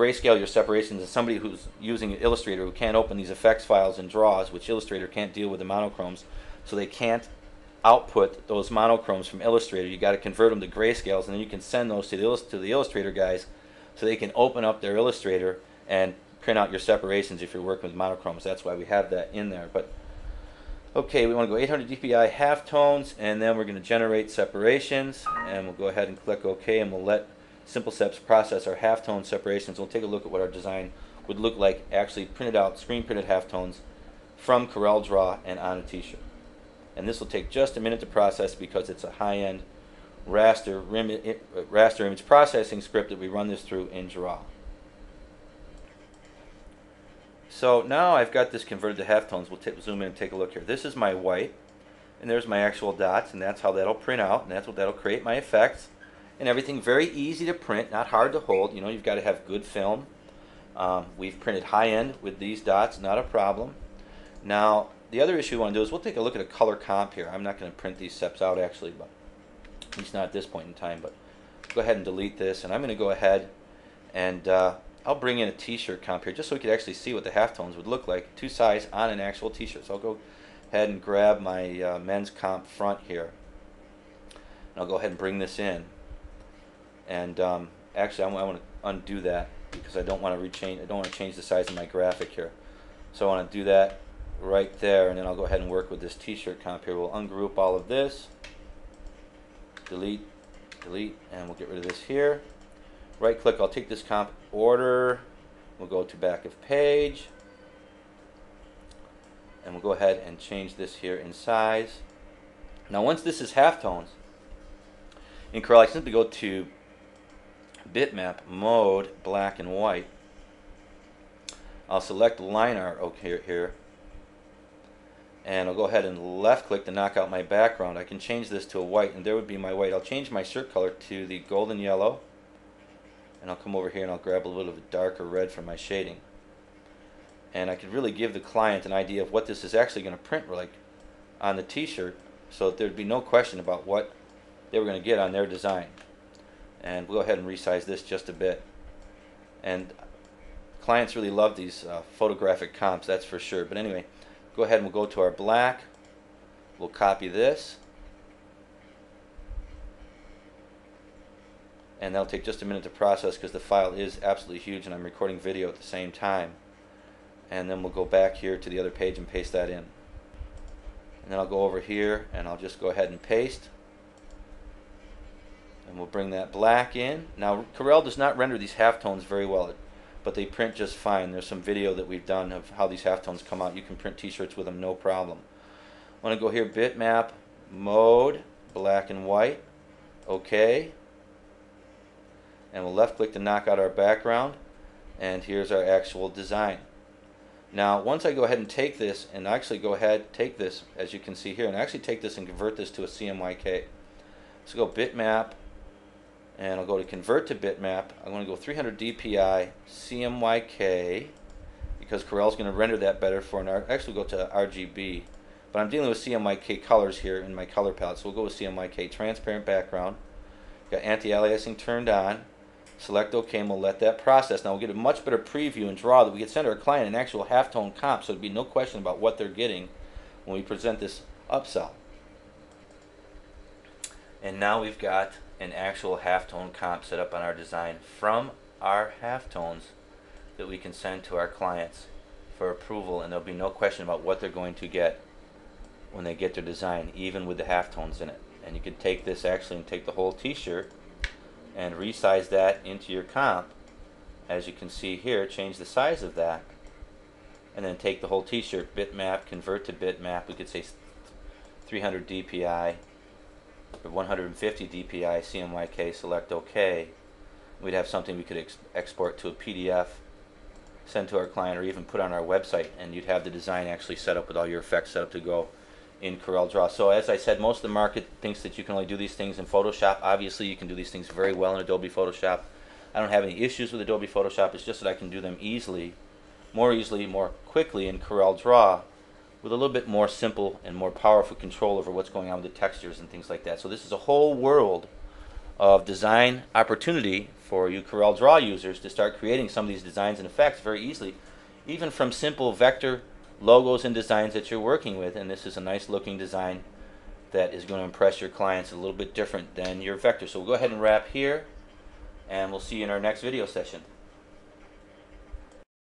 grayscale your separations, and somebody who's using Illustrator who can't open these effects files and draws, which Illustrator can't deal with the monochromes, so they can't output those monochromes from Illustrator. You got to convert them to grayscales, and then you can send those to the, to the Illustrator guys, so they can open up their Illustrator and print out your separations if you're working with monochromes. That's why we have that in there. But okay, we want to go 800 dpi halftones, and then we're going to generate separations, and we'll go ahead and click OK, and we'll let Simple Steps process our halftone separations. We'll take a look at what our design would look like actually printed out, screen printed halftones from Corel Draw and on a t-shirt. And this will take just a minute to process because it's a high-end raster, raster image processing script that we run this through in Draw. So now I've got this converted to halftones. We'll zoom in and take a look here. This is my white, and there's my actual dots, and that's how that'll print out, and that's what that'll create my effects. And everything very easy to print, not hard to hold. You know, you've got to have good film. Um, we've printed high-end with these dots, not a problem. Now, the other issue we want to do is we'll take a look at a color comp here. I'm not going to print these steps out actually, but at least not at this point in time. But go ahead and delete this, and I'm going to go ahead and uh, I'll bring in a t-shirt comp here just so we could actually see what the halftones would look like, two size on an actual t-shirt. So I'll go ahead and grab my uh, men's comp front here. And I'll go ahead and bring this in. And um, actually, I want to undo that because I don't want to rechange. I don't want to change the size of my graphic here. So I want to do that right there, and then I'll go ahead and work with this t-shirt comp here. We'll ungroup all of this, delete, delete, and we'll get rid of this here right click, I'll take this comp order, we'll go to back of page, and we'll go ahead and change this here in size. Now once this is halftones, in Corel I simply go to bitmap mode black and white. I'll select line art okay oh, here and I'll go ahead and left click to knock out my background. I can change this to a white and there would be my white. I'll change my shirt color to the golden yellow and I'll come over here and I'll grab a little bit darker red for my shading and I could really give the client an idea of what this is actually going to print like on the t-shirt so that there'd be no question about what they were going to get on their design and we'll go ahead and resize this just a bit. And clients really love these uh, photographic comps that's for sure. But anyway go ahead and we'll go to our black. We'll copy this. And that'll take just a minute to process because the file is absolutely huge and I'm recording video at the same time. And then we'll go back here to the other page and paste that in. And then I'll go over here and I'll just go ahead and paste and we'll bring that black in. Now Corel does not render these halftones very well but they print just fine. There's some video that we've done of how these halftones come out. You can print t-shirts with them no problem. I want to go here bitmap mode black and white okay. And we'll left click to knock out our background and here's our actual design. Now once I go ahead and take this and actually go ahead take this as you can see here and actually take this and convert this to a CMYK so go bitmap and I'll go to convert to bitmap I'm going to go 300 dpi CMYK because Corel's going to render that better for an R actually go to RGB but I'm dealing with CMYK colors here in my color palette so we'll go with CMYK transparent background got anti-aliasing turned on Select OK and we'll let that process. Now we'll get a much better preview and draw that we can send our client an actual halftone comp so there'd be no question about what they're getting when we present this upsell. And now we've got an actual halftone comp set up on our design from our halftones that we can send to our clients for approval and there'll be no question about what they're going to get when they get their design even with the halftones in it. And you can take this actually and take the whole t-shirt and resize that into your comp as you can see here change the size of that and then take the whole t-shirt bitmap convert to bitmap we could say 300 dpi 150 dpi CMYK select OK we'd have something we could ex export to a PDF send to our client or even put on our website and you'd have the design actually set up with all your effects set up to go in Corel Draw. So as I said, most of the market thinks that you can only do these things in Photoshop. Obviously, you can do these things very well in Adobe Photoshop. I don't have any issues with Adobe Photoshop. It's just that I can do them easily, more easily, more quickly in Corel Draw with a little bit more simple and more powerful control over what's going on with the textures and things like that. So this is a whole world of design opportunity for you Corel Draw users to start creating some of these designs and effects very easily, even from simple vector logos and designs that you're working with. And this is a nice looking design that is going to impress your clients a little bit different than your vector. So we'll go ahead and wrap here, and we'll see you in our next video session.